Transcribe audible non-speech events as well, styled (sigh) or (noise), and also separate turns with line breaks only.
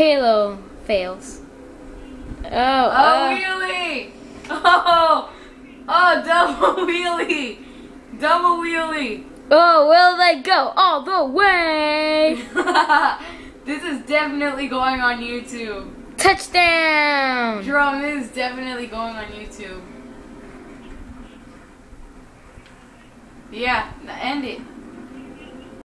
Halo fails. Oh,
Oh,
uh,
wheelie! (laughs) Oh, oh, double (laughs) wheelie! Double wheelie!
oh, will they go all the way? (laughs)
this is definitely going on YouTube.
Touchdown!
Jerome, this is definitely going on YouTube. Yeah, end it.